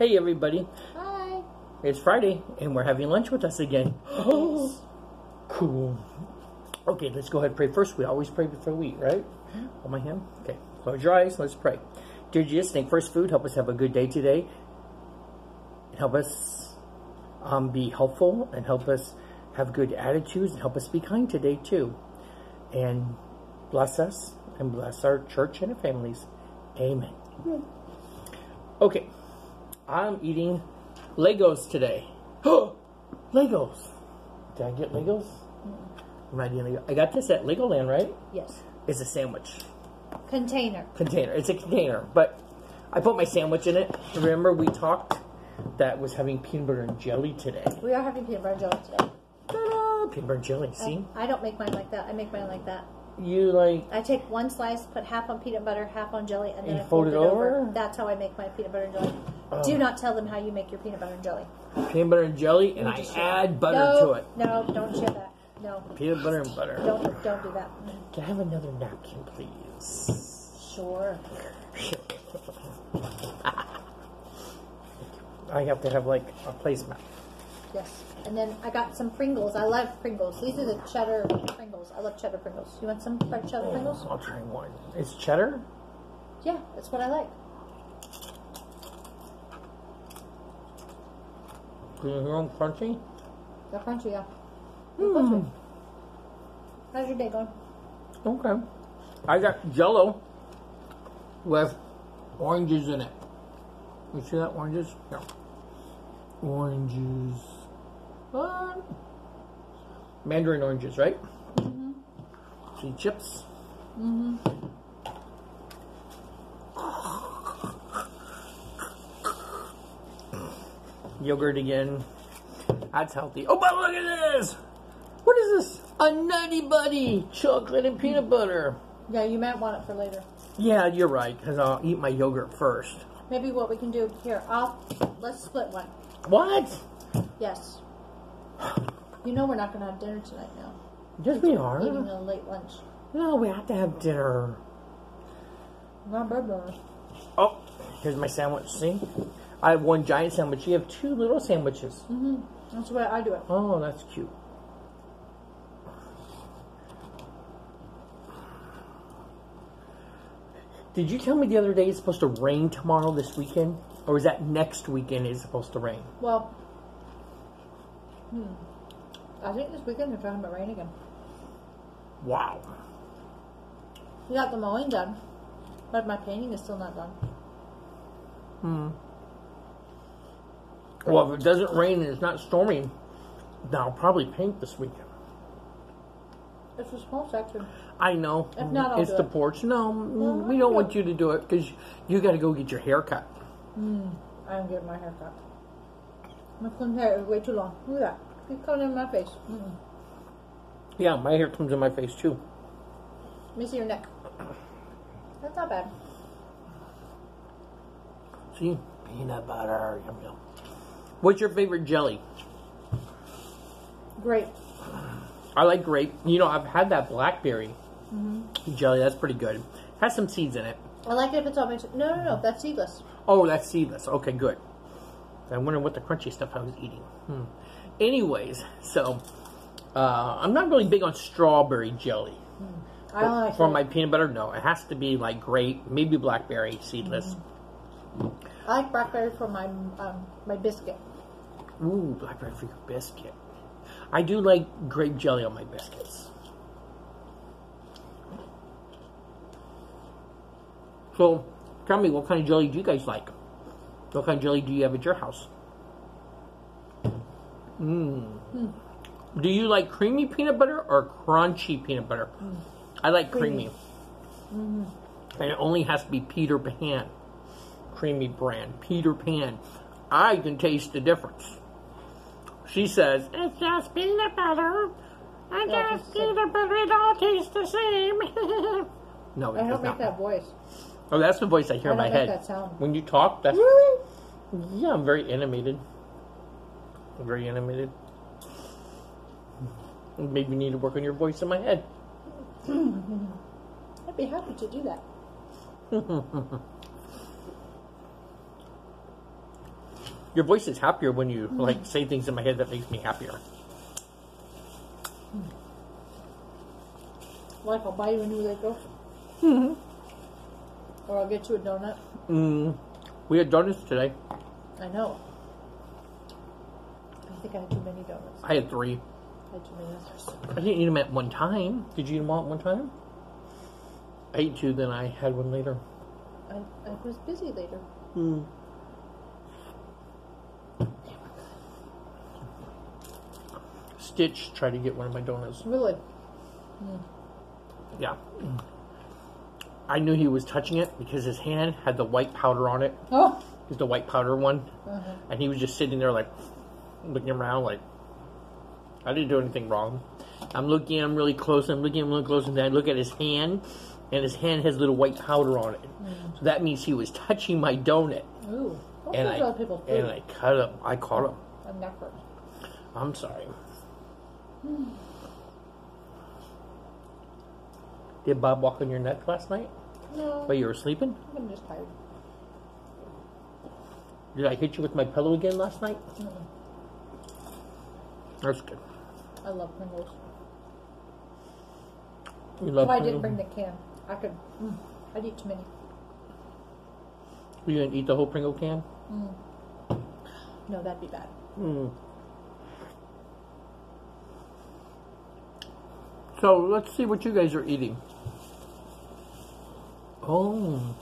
Hey everybody, Hi. it's Friday and we're having lunch with us again. cool. Okay, let's go ahead and pray first. We always pray before we eat, right? Hold my hand. Okay, close your eyes. Let's pray. Dear Jesus, thank first food. Help us have a good day today. Help us um, be helpful and help us have good attitudes and help us be kind today too. And bless us and bless our church and our families. Amen. Okay, I'm eating Legos today. Legos. Did I get hmm. Legos? Am I Lego? I got this at Legoland, right? Yes. It's a sandwich Container. container. It's a container, but I put my sandwich in it. Remember we talked that was having peanut butter and jelly today. We are having peanut butter and jelly today. Ta-da! Peanut butter and jelly. See, I, I don't make mine like that. I make mine like that. you like I take one slice, put half on peanut butter, half on jelly, and then You I fold fold it it over. over? That's how I make my peanut butter and jelly. Oh. Do um, not tell them how you make your peanut butter and jelly. peanut butter and jelly, and I add butter no, to it. No, don't share that. No, Peanut butter and butter. don't don't do that. Can I have another napkin, please? Sure. I have to have like a placemat. Yes. And then I got some Pringles. I love Pringles. These are the cheddar Pringles. I love cheddar Pringles. You want some cheddar oh, Pringles? I'll try one. It's cheddar. Yeah, that's what I like. You hear them crunchy? They're crunchy, yeah. Crunchy. How's your day going? Okay. I got Jello with oranges in it. You see that oranges? Yeah. Oranges. What? Mandarin oranges, right? Mm-hmm. See chips. Mm-hmm. Yogurt again. That's healthy. Oh, but look at this! What is this? A Nutty Buddy! Chocolate and peanut butter. Yeah, you might want it for later. Yeah, you're right, because I'll eat my yogurt first. Maybe what we can do here, I'll let's split one. What? Yes. You know we're not gonna have dinner tonight now. Yes, we are. Eating a late lunch. No, we have to have dinner. Not burger. Oh, here's my sandwich. See? I have one giant sandwich. You have two little sandwiches. Mm-hmm. That's the way I do it. Oh, that's cute. Did you tell me the other day it's supposed to rain tomorrow this weekend? Or is that next weekend it's supposed to rain? Well, hmm. I think this weekend they're talking about rain again. Wow. We got the mowing done, but my painting is still not done. Hmm. Well, if it doesn't rain and it's not storming, then I'll probably paint this weekend. It's a small section. I know. If not, I'll it's do the it. porch. No, Well, we don't want you to do it because you got to go get your hair cut. Mm, I'm getting my hair cut. My friend's hair is way too long. Look at that. It's coming in my face. Mm-mm. Yeah, my hair comes in my face too. Let me see your neck. That's not bad. See, peanut butter. Yum yum. What's your favorite jelly? Great. I like grape. You know, I've had that blackberry Mm-hmm. jelly. That's pretty good. It Has some seeds in it. I like it if it's all mixed. No, no, no. That's seedless. Oh, that's seedless. Okay, good. I wonder what the crunchy stuff I was eating. Hmm. Anyways, so uh, I'm not really big on strawberry jelly. I don't like For it. my peanut butter, no. It has to be like grape, maybe blackberry, seedless. I like blackberry for my um, my biscuit. Ooh, blackberry for your biscuit. I do like grape jelly on my biscuits. So, tell me, what kind of jelly do you guys like? What kind of jelly do you have at your house? Mmm. Do you like creamy peanut butter or crunchy peanut butter? I like creamy. Creamy. Mm-hmm. And it only has to be Peter Pan. Creamy brand. Peter Pan. I can taste the difference. She says, It's just peanut butter. I Yeah, just it's the- peanut butter. It all tastes the same. no, it I don't make not. that voice. Oh, that's the voice I hear I in my make head. that sound. When you talk, that's. Really? Yeah, I'm very animated. I'm Very animated. Maybe you need to work on your voice in my head. I'd be happy to do that. Your voice is happier when you like say things in my head that makes me happier. Like I'll buy you a new Lego. Hmm. Or I'll get you a donut. Mm, we had donuts today. I know. I think I had too many donuts. I had three. I had too many others. I didn't eat them at one time. Did you eat them all at one time? I ate two, then I had one later. I, I was busy later. Mm. Stitch tried to get one of my donuts. Really? Yeah. I knew he was touching it because his hand had the white powder on it. Oh. It's the white powder one. Uh-huh. And he was just sitting there like looking around like I didn't do anything wrong. I'm looking at him really close, I'm looking at him really close, and then I look at his hand and his hand has little white powder on it. So that means he was touching my donut. Ooh. Don't And I, food. and I cut him. I caught him. I'm not hurt. I'm sorry. Did Bob walk on your neck last night No. while you were sleeping? I'm just tired. Did I hit you with my pillow again last night? Mm-mm. That's good. I love Pringles. You love If I didn't bring the can, I could. Mm, I'd eat too many. You didn't eat the whole Pringle can? No, that'd be bad. Mm. So let's see what you guys are eating. Oh,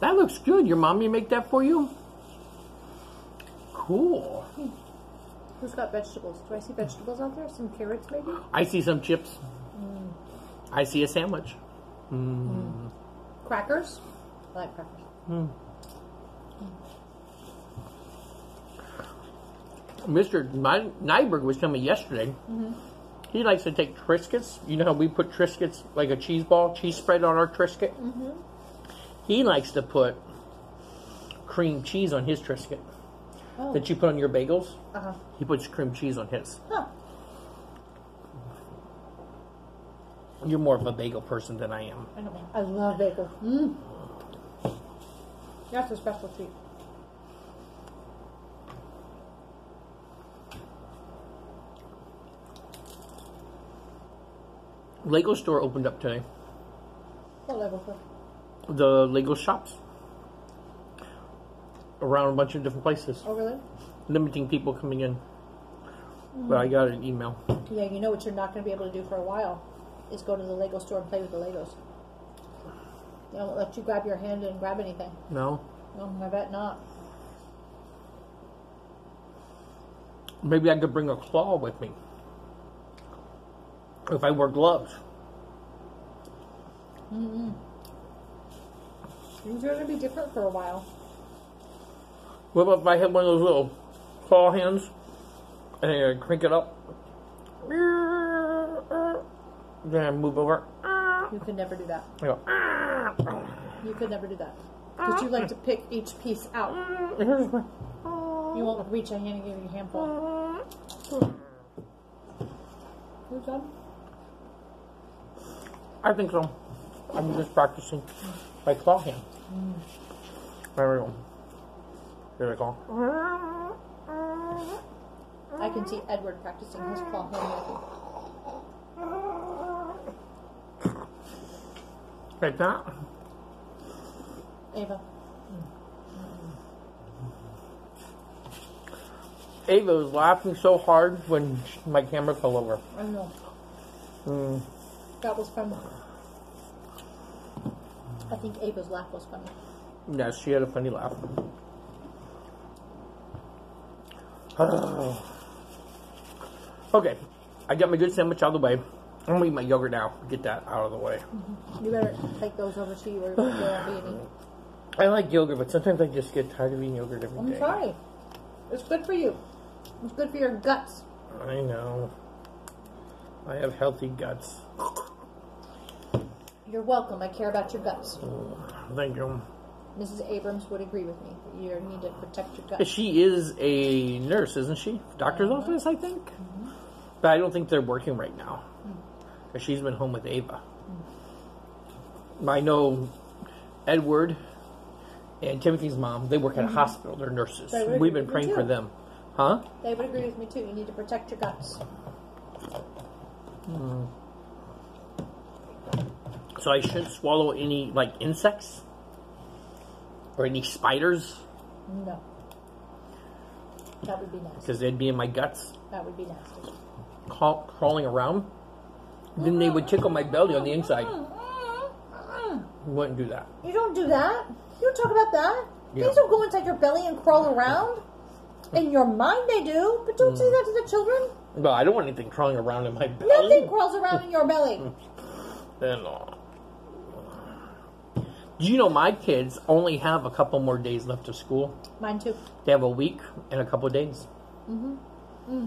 that looks good. Your mommy make that for you? Cool. Who's got vegetables? Do I see vegetables out there? Some carrots, maybe? I see some chips. I see a sandwich. Mm. Crackers? I like crackers. Mm. Mr. Ny- Nyberg was telling me yesterday. He likes to take Triscuits. You know how we put Triscuits like a cheese ball, cheese spread on our Triscuit? He likes to put cream cheese on his Triscuit Oh. that you put on your bagels. Uh huh. He puts cream cheese on his. Huh. You're more of a bagel person than I am. I. I love bagel. Mm. That's a special treat. Lego store opened up today. What level for? The Lego shops around a bunch of different places, Oh, really? limiting people coming in. Mm-hmm. But I got an email. Yeah, you know what you're not going to be able to do for a while is go to the Lego store and play with the Legos. They don't let you grab your hand and grab anything. No, No, I bet not. maybe I could bring a claw with me if I wear gloves. Mm-hmm. Things are going to be different for a while. What about if I had one of those little claw hands and I crank it up? Then I move over. You could never do that. You could never do that. Because you like to pick each piece out. You won't reach a hand and give you a handful. Who's done? I think so. I'm just practicing my claw hand. There we go. Here we go. I can see Edward practicing his claw hand. Like that. Ava. Ava was laughing so hard when my camera fell over. I know. Mm. That was fun. I think Ava's laugh was funny. Yeah, she had a funny laugh. okay, I got my good sandwich out of the way. I'm gonna eat my yogurt now. Get that out of the way. Mm-hmm. You better take those over to you or there won't be any. I like yogurt, but sometimes I just get tired of eating yogurt every I'm day. sorry. It's good for you. It's good for your guts. I know. I have healthy guts. You're welcome. I care about your guts. Mm, thank you. Mrs. Abrams would agree with me. You need to protect your guts. She is a nurse, isn't she? Doctor's office, I think. Mm-hmm. But I don't think they're working right now. Mm. 'Cause she's been home with Ava. I know Edward and Timothy's mom, they work at a mm-hmm. hospital. They're nurses. They We've been praying for them. Huh? They would agree with me too. You need to protect your guts. Mm. So I shouldn't swallow any like insects or any spiders No. That would be nasty. because they'd be in my guts, That would be nasty. craw- crawling around. Then they would tickle my belly on the inside. Wouldn't do that. You don't do that. You don't talk about that. Yeah. Things don't go inside your belly and crawl around. In your mind, they do, but don't Mm. say that to the children. Well, I don't want anything crawling around in my belly. Nothing crawls around in your belly. Then, uh, you know my kids only have a couple more days left of school? Mine too. They have a week and a couple of days. Mm-hmm.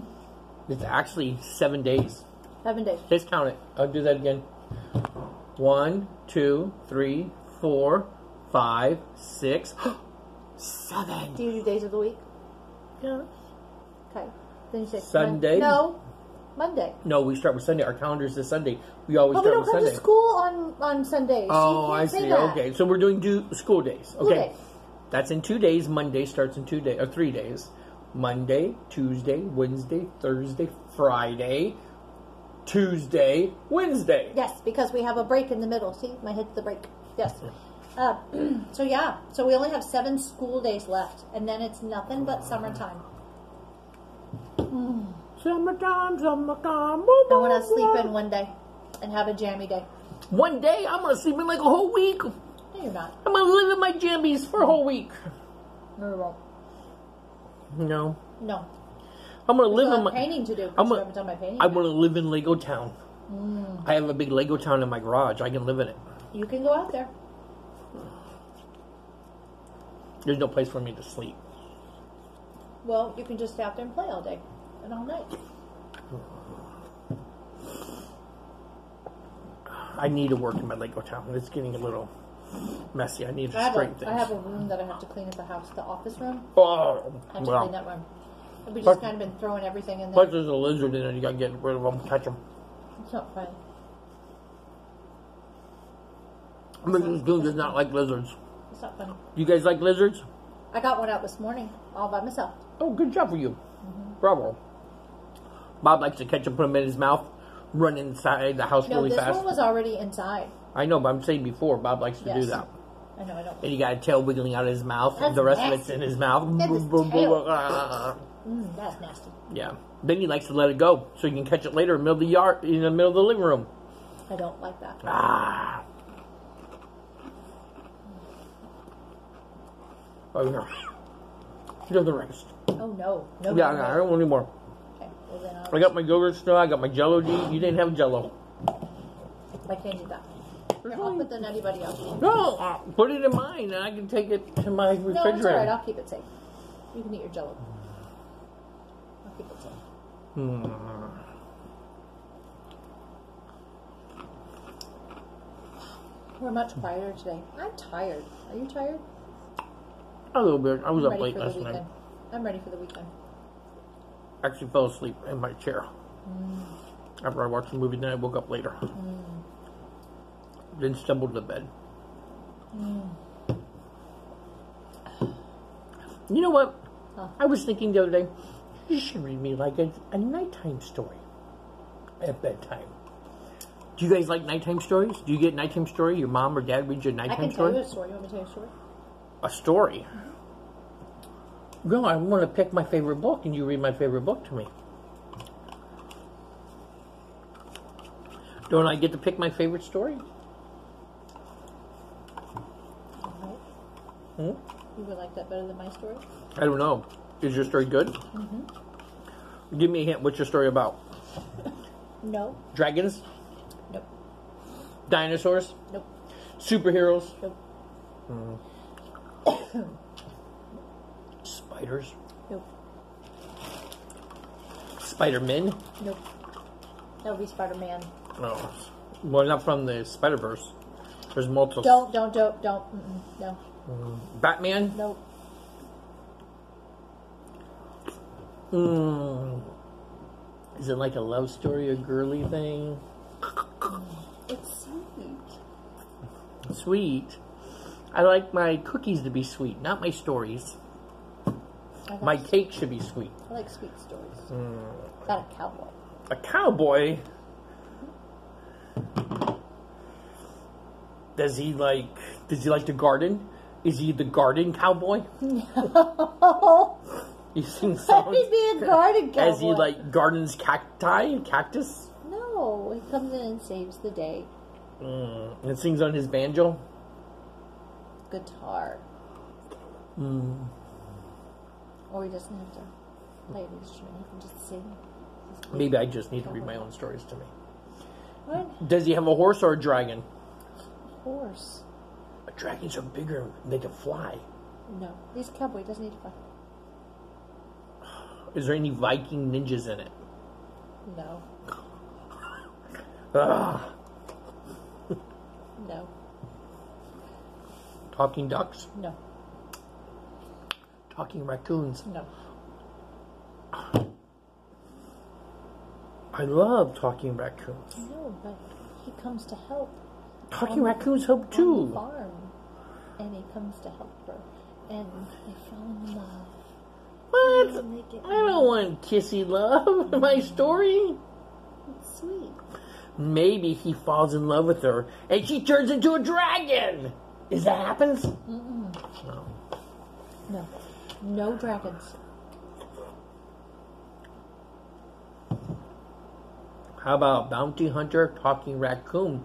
It's actually seven days. Seven days. Let's count it. I'll do that again. One, two, three, four, five, six, seven. Do you do days of the week? Yeah. Okay. Then you say Sunday? No, Monday. No, we start with Sunday. Our calendar is this Sunday. We always But we start don't with come Sunday. to school on on Sundays. so Oh, you I see. that. Okay, so we're doing do school days. Okay, that's in two days. Monday starts in two days or three days. Monday, Tuesday, Wednesday, Thursday, Friday, Tuesday, Wednesday. Yes, because we have a break in the middle. See, my head's the break. Yes. Uh, so yeah, so we only have seven school days left, and then it's nothing but summertime. Summertime, summertime. I want to sleep in one day and have a jammy day. One day, I'm gonna sleep in like a whole week. No, you're not. I'm gonna live in my jammies for a whole week. No, you won't. No, No. I'm gonna Live live in my. painting to do. I'm I'm gonna- haven't done my painting. I want to live in Lego Town. Mm. I have a big Lego Town in my garage. I can live in it. You can go out there. There's no place for me to sleep. Well, you can just stay out there and play all day and all night. I need to work in my Lego Town. It's getting a little messy. I need I to have, straighten a, things. I have a room that I have to clean at the house, the office room. oh, I have to well. clean that room. And we But- just kind of been throwing everything in there. there's a lizard in it. You gotta get rid of them, catch them. It's not funny. Mrs. Coon does not like lizards. It's not funny. You guys like lizards? I got one out this morning all by myself. Oh, good job for you. Mm-hmm. Bravo. Bob likes to catch them, put them in his mouth, run inside the house No, really this fast. one was already inside. I know, but I'm saying before, Bob likes to do Yes. that. I know, I don't. And you got a tail wiggling out of his mouth, That's the rest of it's in his mouth. That's his yeah. Mm, that's nasty. Then he likes to let it go so he can catch it later in the middle of the yard, in the middle of the living room. I don't like that. Ah. Oh, here. Here's the rest. Oh no, no. Yeah, no, no, I no. don't want any more. Okay, well then I'll, I got my yogurt straw, I got my jello D. You didn't have jello. I can't eat that. Here, I'll put the nutty buddy out. No, uh, put it in mine and I can take it to my refrigerator. No, it's alright. I'll keep it safe. You can eat your jello. I'll keep it safe. Hmm. We're much quieter today. I'm tired. Are you tired? A little bit. I was I'm up late last weekend. night. I'm ready for the weekend. Actually fell asleep in my chair. Mm. After I watched the movie, then I woke up later. Then stumbled to bed. Mm. You know what? Huh. I was thinking the other day, you should read me like a, a nighttime story at bedtime. Do you guys like nighttime stories? Do you get a nighttime story? Your mom or dad reads you a I nighttime can story? tell you a story. You want me to tell you a story? A story? No, I want to pick my favorite book and you read my favorite book to me. Don't I get to pick my favorite story? Hmm? You would like that better than my story? I don't know. Is your story good? Mm-hmm. Give me a hint. What's your story about? No. Dragons? Nope. Dinosaurs? Nope. Superheroes? Nope. Spiders? Nope. Spider-Men? Nope. That would be Spider Man. No. Well, not from the Spider-Verse. There's multiple. Don't, don't, don't, don't. Mm-mm. No. Batman? Nope. Hmm. Is it like a love story, a girly thing? It's sweet. Sweet. I like my cookies to be sweet, not my stories. Like, My cake should be sweet. I like sweet stories. Mm. About a cowboy. A cowboy. Does he like? Does he like to garden? Is he the garden cowboy? No. You sing Let songs me be a garden cowboy. as he like gardens cacti, cactus, No, he comes in and saves the day. mm. and sings on his banjo. Guitar. Mm. Or he doesn't have to play an instrument. He can just sing. Maybe I just need to read my own stories to me. What? Does he have a horse or a dragon? Horse. A dragons are bigger. They can fly. No. He's a cowboy. He doesn't need to fly. Is there any Viking ninjas in it? No. No. Talking ducks? No. Talking raccoons? No. I love talking raccoons. No, but he comes to help Talking raccoons help on the too. farm. And he comes to help her. And they fall in love. What? And they get I don't want kissy love in my story. It's sweet. Maybe he falls in love with her and she turns into a dragon. Is that happens? Mm-mm. No. No. No dragons. How about bounty hunter talking raccoon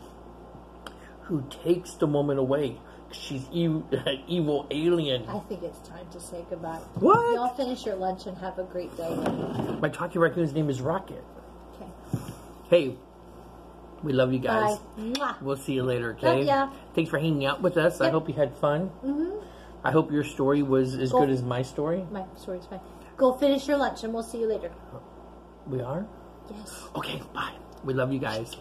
who takes the woman away? She's evil, evil alien. I think it's time to say goodbye. What? Y'all finish your lunch and have a great day. My talking raccoon's name is Rocket. Okay. Hey, we love you guys. Bye. We'll see you later, okay? Love ya. Thanks for hanging out with us. I Yep. hope you had fun. Mm-hmm. I hope your story was as Cool. good as my story. My story's fine. Go finish your lunch and we'll see you later. We are? Yes. Okay, bye. We love you guys.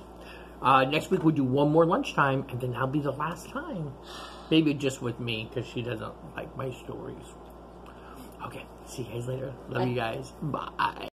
Uh, next week we'll do one more lunchtime, and then that'll be the last time. Maybe just with me, because she doesn't like my stories. Okay, see you guys later. Love Bye. you guys. Bye.